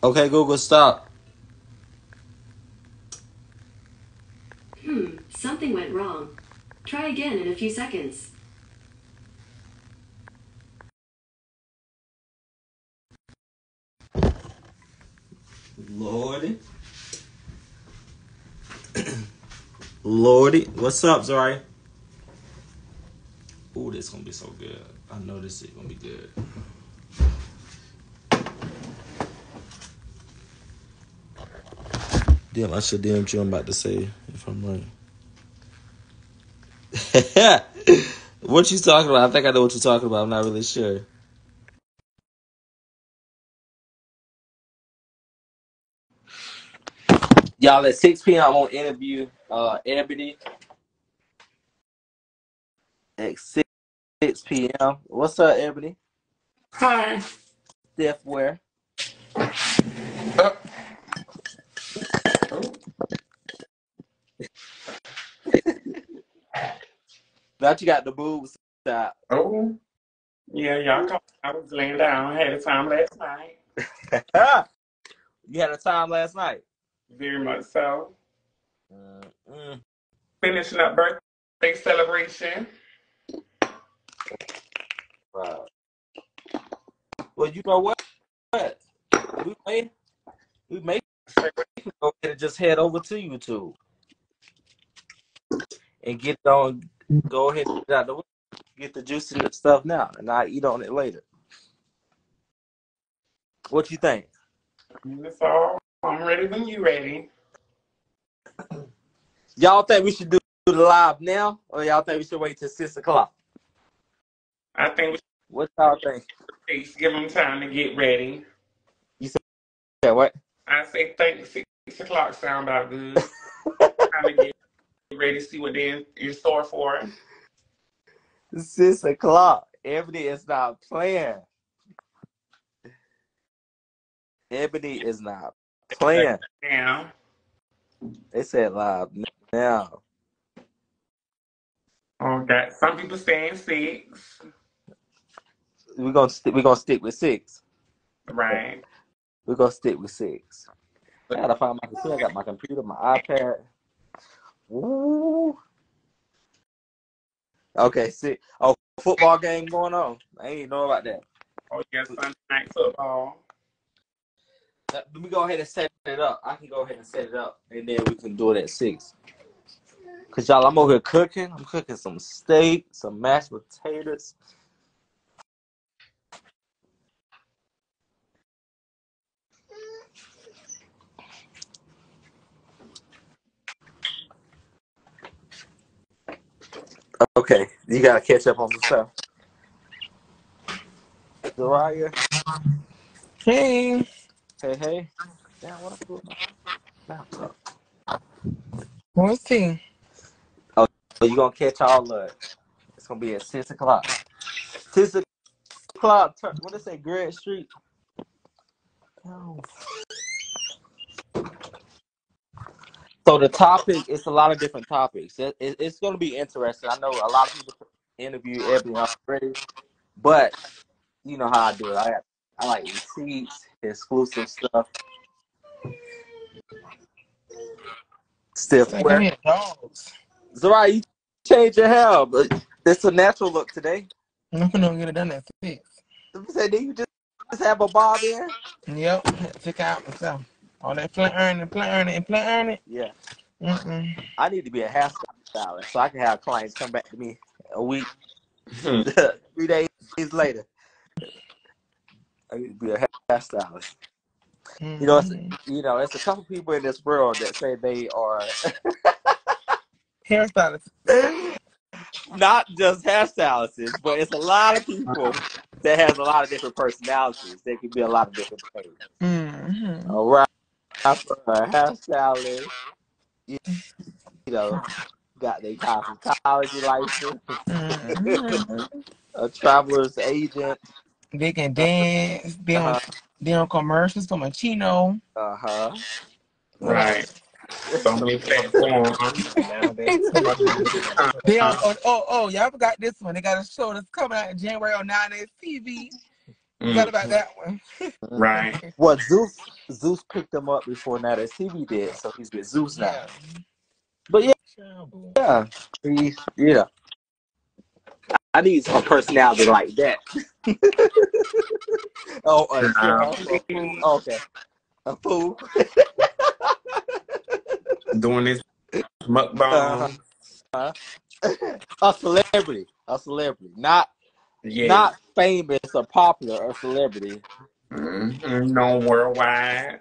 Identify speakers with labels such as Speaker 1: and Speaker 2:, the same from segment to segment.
Speaker 1: Okay, Google, stop.
Speaker 2: Hmm, something went wrong. Try again in a few seconds.
Speaker 1: Lordy. Lordy. What's up, Zari? Ooh, this gonna be so good. I know this is gonna be good. Damn, I should DM you I'm about to say if I'm right. what you talking about? I think I know what you're talking about. I'm not really sure. Y'all at 6 p.m. I'm gonna interview uh Ebonee at 6, 6 p.m. What's up, Ebonee?
Speaker 3: Hi.
Speaker 1: Steph where?
Speaker 3: Oh,
Speaker 1: Now you got the boobs out.
Speaker 3: oh. Yeah, y'all called. I was laying down. I had a time last night.
Speaker 1: you had a time last night.
Speaker 3: Very much so.
Speaker 1: Mm-mm.
Speaker 3: Finishing up birthday celebration.
Speaker 1: Wow. Well, you know what? What? We may we may go ahead and just head over to YouTube and get on. Go ahead and get out the way. Get the juice and the stuff now, and I eat on it later. What you think?
Speaker 3: That's all. I'm ready when you ready.
Speaker 1: Y'all think we should do the live now, or y'all think we should wait till six o'clock?
Speaker 3: I think we
Speaker 1: What y'all think?
Speaker 3: should give them time to get ready. You say?
Speaker 1: Yeah, what?
Speaker 3: I say think six o'clock sound about good. Time to get ready, to see what they're in store for.
Speaker 1: Six o'clock. Ebonee is not playing. Ebonee is not playing.
Speaker 3: Now,
Speaker 1: They said live now.
Speaker 3: okay. Some people saying six.
Speaker 1: We're gonna st- we're gonna stick with six.
Speaker 3: Right.
Speaker 1: We're gonna stick with six. I gotta find my computer. I got my computer, my iPad. Woo. Okay, see. Oh, football game going on. I ain't know about that.
Speaker 3: Oh, yeah, Sunday night football.
Speaker 1: Uh, Let me go ahead and set it up. I can go ahead and set it up, and then we can do it at six. Cause y'all, I'm over here cooking. I'm cooking some steak, some mashed potatoes. Okay, you gotta catch up on some stuff. Zariah,
Speaker 4: Hey,
Speaker 1: hey, hey. Damn, what I do with my laptop?
Speaker 4: what's he?
Speaker 1: Oh, so you gonna catch all of it. It's gonna be at six o'clock. Six o'clock. Turn, what did it say? Grant Street. Oh. So the topic, it's a lot of different topics. It, it- it's going to be interesting. I know a lot of people interview Ebonee already, but you know how I do it. I I like receipts, exclusive stuff. Stiff
Speaker 4: Like
Speaker 1: wear.
Speaker 4: dogs.
Speaker 1: Zariah, you change your hair, but it's a natural look today.
Speaker 4: I'm gonna get it done at six.
Speaker 1: Said, did you just, just have a bob in?
Speaker 4: Yep, had to check out myself. All that plant earning, plant earning, and plant earning.
Speaker 1: Yeah.
Speaker 4: Mm-mm.
Speaker 1: I need to be a hairstylist stylist so I can have clients come back to me a week,
Speaker 3: Hmm.
Speaker 1: three days later. I need to be a hairstylist. You know, it's, you know, it's a couple people in this world that say they are
Speaker 4: Hairstylist.
Speaker 1: not just hairstylists, but it's a lot of people that has a lot of different personalities. They can be a lot of different things.
Speaker 4: Mm-hmm.
Speaker 1: A rapper, a hairstylist, you, you know, got their cosmetology license,
Speaker 4: Mm-hmm.
Speaker 1: a traveler's agent.
Speaker 4: They can dance. They on
Speaker 1: Uh
Speaker 4: they on commercials for Machino.
Speaker 1: Uh huh.
Speaker 3: Right. So many platforms.
Speaker 4: They on oh, oh oh y'all forgot this one. They got a show that's coming out in January on 9 TV. Forgot
Speaker 3: Mm,
Speaker 4: about that one.
Speaker 3: right.
Speaker 1: Well, Zeus Zeus picked him up before now that TV did, so he's with Zeus now.
Speaker 4: yeah.
Speaker 1: But yeah, yeah, he, yeah. I need some personality like that. oh, uh,
Speaker 3: Child.
Speaker 1: yeah. Okay, a fool.
Speaker 3: Doing this mukbang.
Speaker 1: Uh-huh. a celebrity, a celebrity, not Not famous or popular, or celebrity.
Speaker 3: Mm, no worldwide.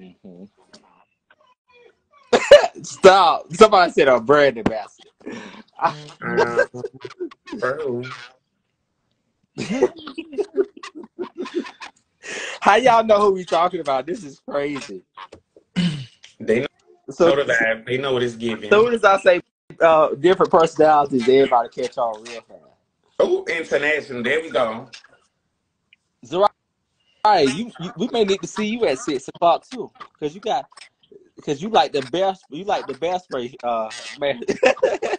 Speaker 1: Mhm. Stop! Somebody said a brand ambassador.
Speaker 3: Bro.
Speaker 1: How y'all know who we talking about? This is crazy.
Speaker 3: They know
Speaker 1: So,
Speaker 3: the. They know what it's giving.
Speaker 1: as soon as I say uh, different personalities, everybody catch on real fast.
Speaker 3: Oh, international. There we go.
Speaker 1: Zerai, you, you we may need to see you at six o'clock too, because you got because you like the best you like the best race, uh man.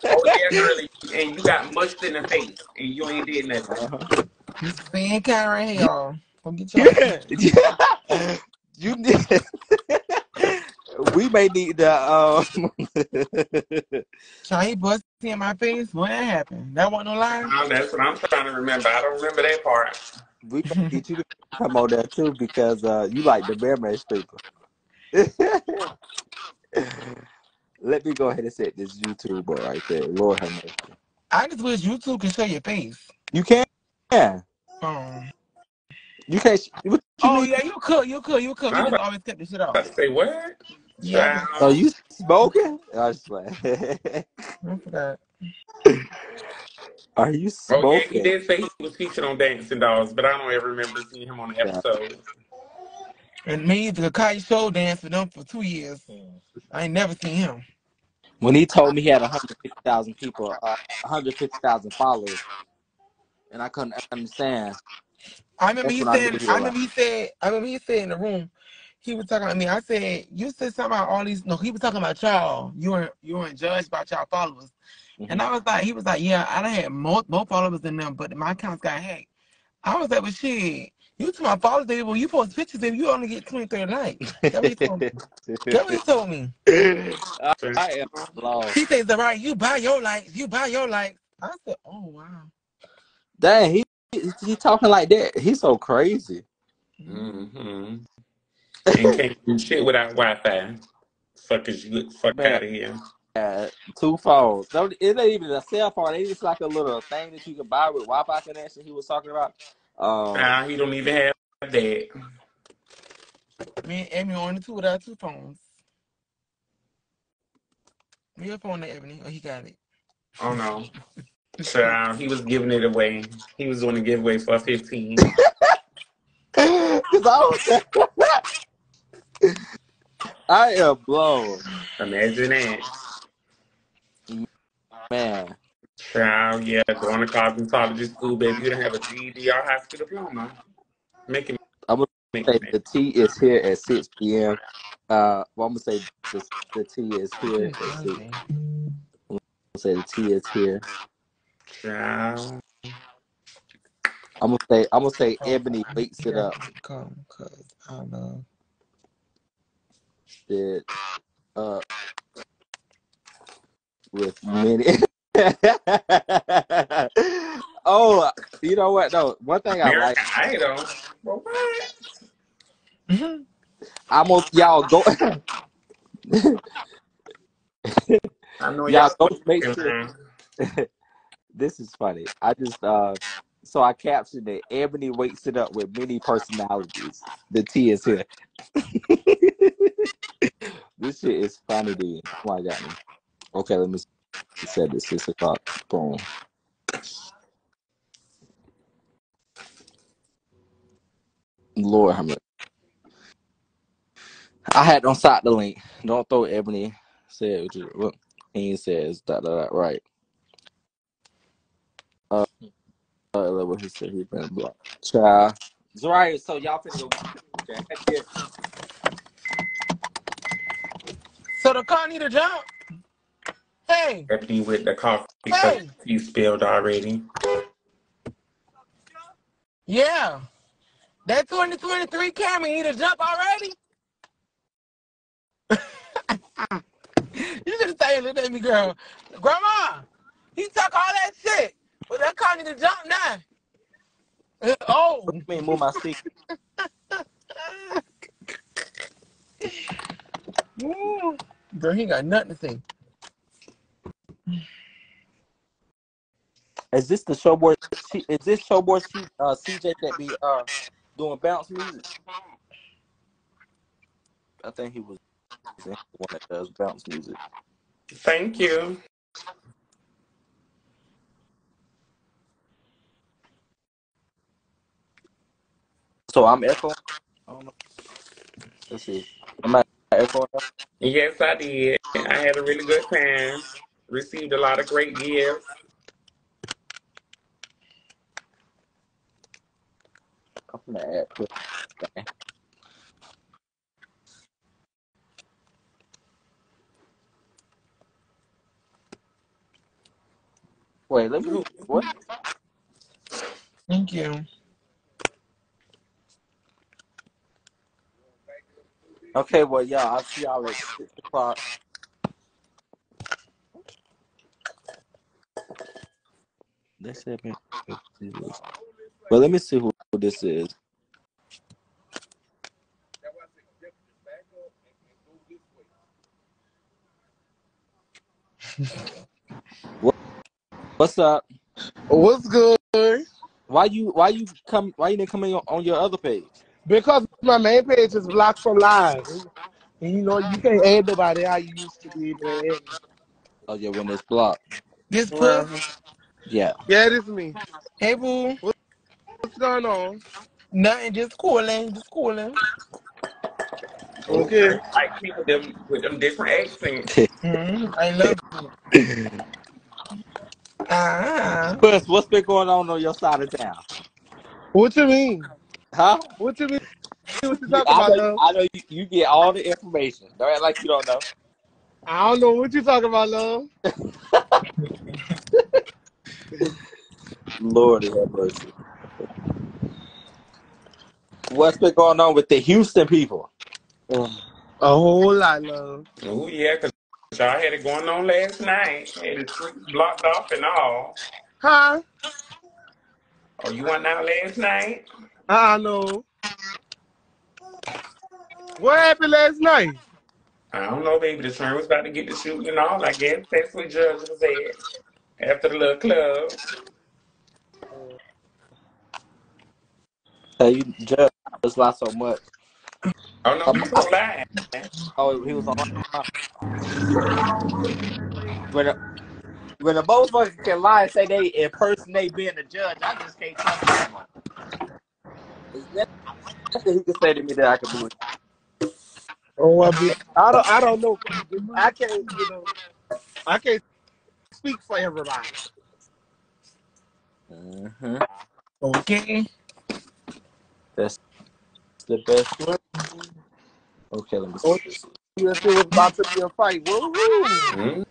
Speaker 3: Oh, yeah, girly. And you got mushed in the face, and you ain't did nothing.
Speaker 1: Uh-huh.
Speaker 4: He's fan kind right here, y'all. Come get your
Speaker 1: Yeah. you need we may need to um
Speaker 4: Child, he busted in my face. What that happened? That wasn't no lie.
Speaker 3: Um, that's what I'm trying to remember. I don't remember that part.
Speaker 1: we may need you to come on there too because uh you like the bear mash people. Let me go ahead and set this YouTuber right there. Lord have mercy.
Speaker 4: I just wish YouTube could show your face.
Speaker 1: You can. Yeah.
Speaker 4: Um,
Speaker 1: You can't. What you
Speaker 4: oh
Speaker 1: mean?
Speaker 4: yeah, you could, you could, you could. We
Speaker 3: I'm
Speaker 4: just always kept the shit off.
Speaker 3: to say what?
Speaker 4: Yeah,
Speaker 1: Are you smoking? I was like,
Speaker 4: I forgot.
Speaker 1: Are you
Speaker 3: Oh yeah, he
Speaker 1: smoking?
Speaker 3: did say he was featured on Dancing Dolls, but I don't ever remember seeing him on the
Speaker 1: Yeah.
Speaker 3: episode.
Speaker 4: And me, the Kai show danced for them for two years. I ain't never seen him.
Speaker 1: When he told me he had 150,000 people, uh, 150,000 followers, and I couldn't understand.
Speaker 4: I remember
Speaker 1: That's
Speaker 4: he
Speaker 1: when I
Speaker 4: said,
Speaker 1: he
Speaker 4: I
Speaker 1: was
Speaker 4: remember he said, I remember he said in the room, he was talking about me. I said, you said something about all these. No, he was talking about y'all. You weren't you weren't judged about y'all followers.
Speaker 1: Mhm.
Speaker 4: And I was like, he was like, yeah, I done had more more followers than them, but my accounts got hacked. I was like, well, shit, you to my followers, baby, when you post pictures, baby, you only get 20, 30 likes. That's what he told me. That's what he told me.
Speaker 1: I, I am lost.
Speaker 4: He says, all right, you buy your likes, you buy your likes. I said, oh wow.
Speaker 1: Dang, he, he he talking like that. He's so crazy.
Speaker 3: Mm-hmm. And can't do shit without Wi-Fi. Fuck is you fuck out of here.
Speaker 1: uh, two phones. Don't- It ain't even a cell phone. It's just like a little thing that you can buy with Wi-Fi connection. He was talking about. Um,
Speaker 3: Now he don't even have that.
Speaker 4: Me and Emmy on the two without two phones. Me your phone there, Ebonee. Oh, he got it.
Speaker 3: Oh no. Child, he was giving it away. He was doing a giveaway for 15.
Speaker 1: Cause I was, I am blown,
Speaker 3: Imagine that.
Speaker 1: man.
Speaker 3: Child, yeah, going to cosmetology school, baby. You don't have a GED or high school diploma. Making
Speaker 1: I'm gonna
Speaker 3: make
Speaker 1: say the tea is here at 6 p.m. Uh, well, I'm gonna say the, the tea is here at 6.
Speaker 4: Thursday.
Speaker 1: I'm gonna say the tea is here.
Speaker 3: Child.
Speaker 1: I'm gonna say I'm gonna say
Speaker 4: Oh,
Speaker 1: Ebonee
Speaker 4: I
Speaker 1: wakes it up.
Speaker 4: to come because I love.
Speaker 1: That uh with many. oh, you know what? No, one thing I like.
Speaker 3: Idol. Well.
Speaker 4: Mhm.
Speaker 1: I'm gonna y'all go.
Speaker 3: I know
Speaker 1: y'all
Speaker 3: y'all
Speaker 1: go make sure. this is funny. I just uh so I captioned it. Ebonee wakes it up with many personalities. The T is here. this shit is funny, dude. Oh my god. Okay, let me set this six o'clock. Boom. Lord, how much? I had on side the link. Don't throw Ebonee. Said what. He says that that right. Uh, I love what he said he been blocked. Child. Right, so y'all finna go okay. Heck yeah.
Speaker 4: So the car need a jump. Hey,
Speaker 3: Happy with the coffee because
Speaker 4: hey.
Speaker 3: you spilled already.
Speaker 4: Yeah. That 2023 Camry need a jump already? you should have stayed and at me, girl. Grandma, he took all that shit. But that car need to jump now. Uh, oh.
Speaker 1: What you mean move my seat?
Speaker 4: Ooh. Girl, he got nothing to say.
Speaker 1: Is this the showboy? C- Is this showboy C, uh, CJ that be uh doing bounce music? I think he was the one that does bounce music.
Speaker 3: Thank you.
Speaker 1: So I'm echoing. I don't know. Let's see. Am I echoing?
Speaker 3: Yes, I did. I had a really good time. Received a lot of great gifts.
Speaker 1: I'm gonna add clip. Wait, let me. What?
Speaker 4: Thank you.
Speaker 1: Okay, well, y'all, I'll see y'all at six o'clock. They said me. Well, let me see who, who this is. What, what's up?
Speaker 5: What's good?
Speaker 1: Why you why you come why you didn't come in on, on your other page?
Speaker 5: Because my main page is blocked from live. And you know, you can't add nobody how you used to be able to add.
Speaker 1: Oh yeah, when it's blocked.
Speaker 4: This
Speaker 5: Uh,
Speaker 4: puss.
Speaker 1: Yeah.
Speaker 5: yeah, it is me.
Speaker 4: Hey, boo.
Speaker 5: What's going on?
Speaker 4: Nothing, just cooling, just cooling.
Speaker 5: Okay.
Speaker 3: Like people with them with them different accents.
Speaker 4: hmm I love it. Ah.
Speaker 1: Chris, what's been going on on your side of town?
Speaker 5: What you mean?
Speaker 1: Huh?
Speaker 5: What you mean? What you
Speaker 1: You-
Speaker 5: talking
Speaker 1: I
Speaker 5: about,
Speaker 1: know,
Speaker 5: love?
Speaker 1: I know you, you get all the information. Don't act like you don't know.
Speaker 5: I don't know what you're talking about, love.
Speaker 1: Lord have mercy. What's been going on with the Houston people?
Speaker 5: A whole lot, love.
Speaker 3: Oh yeah, cause y'all had it going on last night. Had the streets blocked off and all.
Speaker 5: Huh?
Speaker 3: Oh, you went out last night?
Speaker 5: I know. What happened last night?
Speaker 3: I don't know, baby. The train was about to get the shooting and all. I guess that's what Judge was at after the little club.
Speaker 1: Hey, you judge just lie so much.
Speaker 3: Oh no, he's on live.
Speaker 1: oh, he was on. When a, when a motherfucker can lie and say they impersonate being a judge, I just can't trust someone. Is that nothing he can say to me that I can believe?
Speaker 5: Oh, I be. I don't. I don't know. I can't. You know. I can't speak for everybody.
Speaker 1: hmm
Speaker 4: Okay.
Speaker 1: That's the best one. Okay, let me
Speaker 5: Oh,
Speaker 1: see.
Speaker 5: if it was about to be a fight, woo
Speaker 3: Mm-hmm.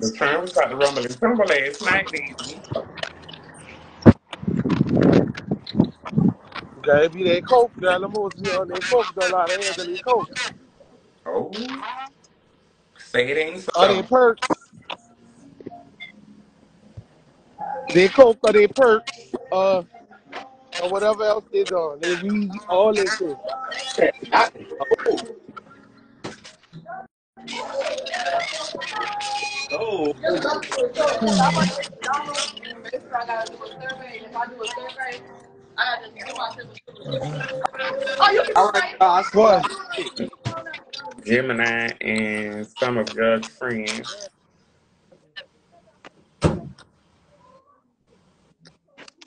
Speaker 3: The train was about to rumble and tumble last night, baby.
Speaker 5: Gotta be that coke, girl. I'm supposed be on that coke, girl. Out of hands on that coke.
Speaker 3: Oh, say it ain't
Speaker 5: Or they
Speaker 3: so.
Speaker 5: perks. They coke or they perks. Uh, or whatever else they doing. They weed, all that shit.
Speaker 1: I, oh, oh, all right, y'all. I see y'all
Speaker 5: What?
Speaker 3: Gemini and some of Judge's friends.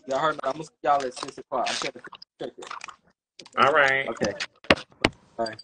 Speaker 1: Y'all heard me. I'm gonna see y'all at six o'clock. I'm gonna check it.
Speaker 3: All right.
Speaker 1: Okay. Bye.